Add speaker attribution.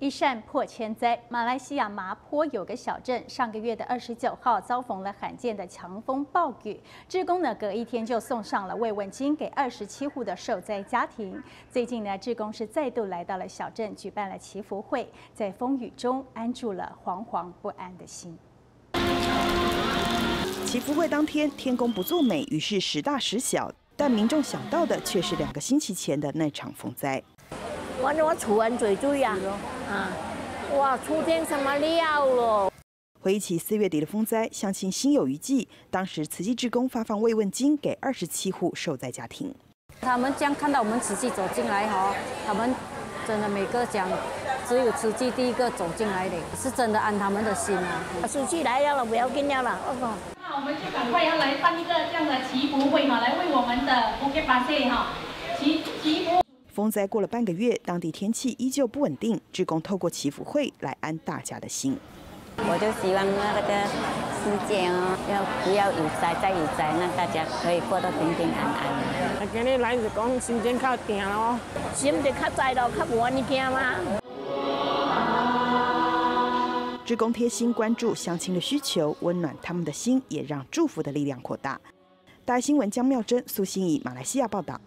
Speaker 1: 一扇破千灾，马来西亚麻坡有个小镇，上个月的二十九号遭逢了罕见的强风暴雨，志工呢隔一天就送上了慰问金给二十七户的受灾家庭。最近呢，志工是再度来到了小镇，举办了祈福会，在风雨中安住了惶惶不安的心。
Speaker 2: 祈福会当天，天公不作美，雨是时大时小，但民众想到的却是两个星期前的那场风灾。
Speaker 3: 我我厝人最追啊！啊，哇，出点什么料了？
Speaker 2: 回忆起四月底的风灾，相信心有余悸。当时慈济职工发放慰问金给二十七户受灾家庭。
Speaker 4: 他们将看到我们慈济走进来哈，他们真的每个讲，只有慈济第一个走进来的，是真的安他们的心啊。
Speaker 3: 慈济来了了，不要紧了了。
Speaker 5: 那我们就赶快要来办一个这样的祈福会哈，来为我们的福建巴士哈祈祈福。
Speaker 2: 风灾过了半个月，当地天气依旧不稳定。职工透过祈福会来安大家的心。
Speaker 6: 我就希望那个世界哦，要不要有灾再有灾，让大家可以过得平平安安。
Speaker 7: 今日来是讲心情较定咯，
Speaker 3: 心就较在咯，较无安尼惊嘛。
Speaker 2: 职工贴心关注乡亲的需求，温暖他们的心，也让祝福的力量扩大。大新闻江妙珍、苏欣怡，马来西亚报道。